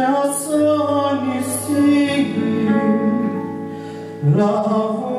sercami siły dla wojny.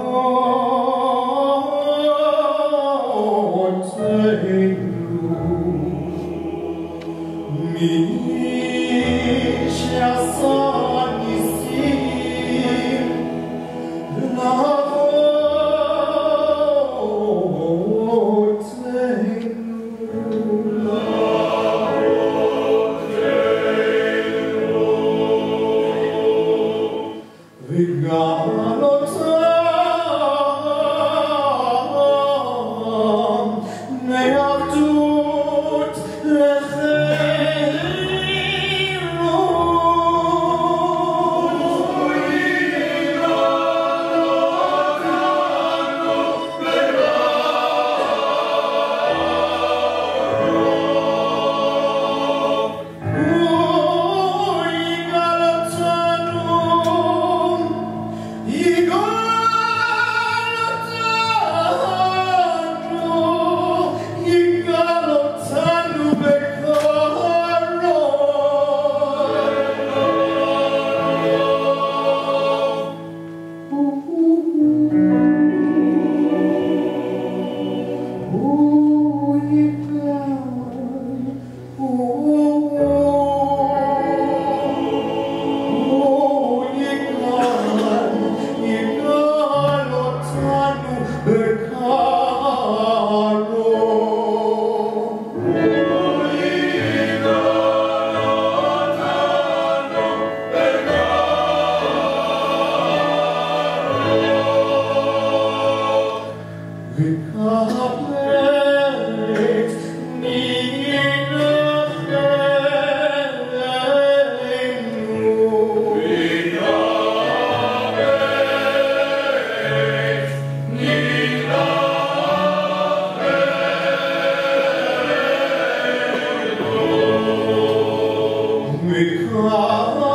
we cry.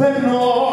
The Lord.